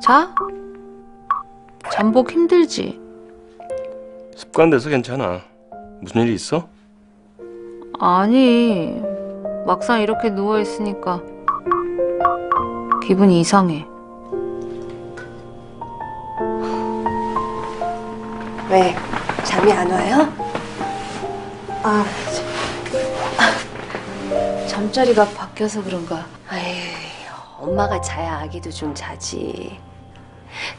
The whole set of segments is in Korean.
자? 잠복 힘들지? 습관돼서 괜찮아. 무슨 일이 있어? 아니, 막상 이렇게 누워있으니까 기분이 이상해. 왜? 잠이 안 와요? 아, 잠자리가 바뀌어서 그런가? 에이, 엄마가 자야 아기도 좀 자지.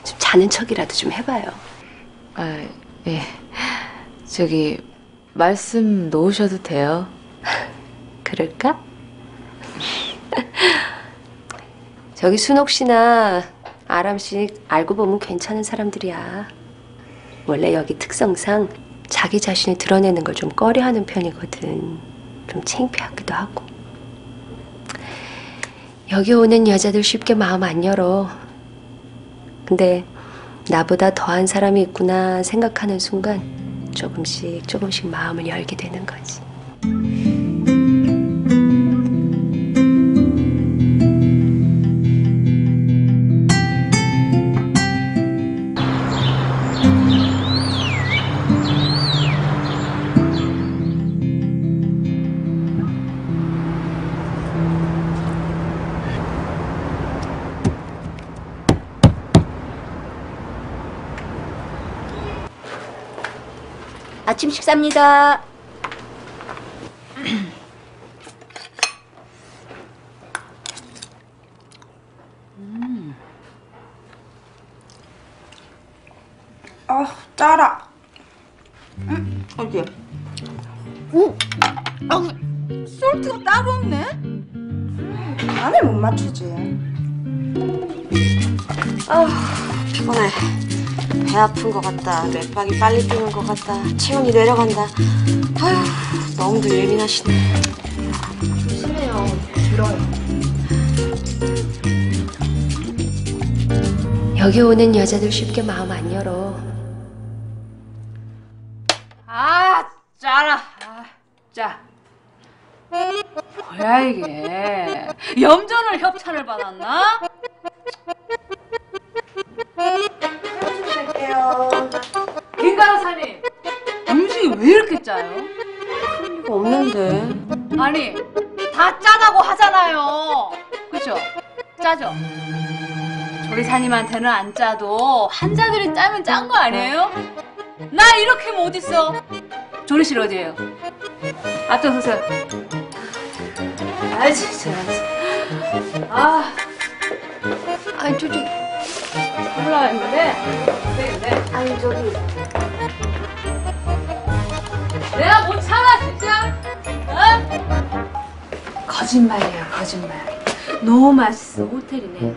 좀 자는 척이라도 좀 해봐요. 아, 예. 저기, 말씀 놓으셔도 돼요. 그럴까? 저기 순옥 씨나 아람 씨 알고 보면 괜찮은 사람들이야. 원래 여기 특성상 자기 자신을 드러내는 걸 좀 꺼려하는 편이거든. 좀 창피하기도 하고. 여기 오는 여자들 쉽게 마음 안 열어. 근데 나보다 더한 사람이 있구나 생각하는 순간 조금씩 조금씩 마음을 열게 되는 거지. 아침 식사입니다. 아 짜라. 응? 어디? 오, 아, 솔트가 따로 없네. 안을 못 맞추지. 피곤해. 배 아픈 것 같다. 맥박이 빨리 뛰는 것 같다. 체온이 내려간다. 아휴, 너무들 예민하시네. 여기 오는 여자들 쉽게 마음 안 열어. 아, 짜라. 아, 짜. 뭐야 이게? 염전을 협찬을 받았나? 왜 이렇게 짜요? 이거 없는데. 아니, 다 짜다고 하잖아요. 그죠? 짜죠? 조리사님한테는 안 짜도 환자들이 짜면 짠 거 아니에요? 나 이렇게 하면 어딨어? 조리실 어디에요? 앞장서세요. 아, 진짜. 아, 아니 저기 몰라 했는데. 네, 네. 아니 저기 내가 못 참아, 진짜. 어? 거짓말이야, 거짓말. 너무 맛있어, 호텔이네.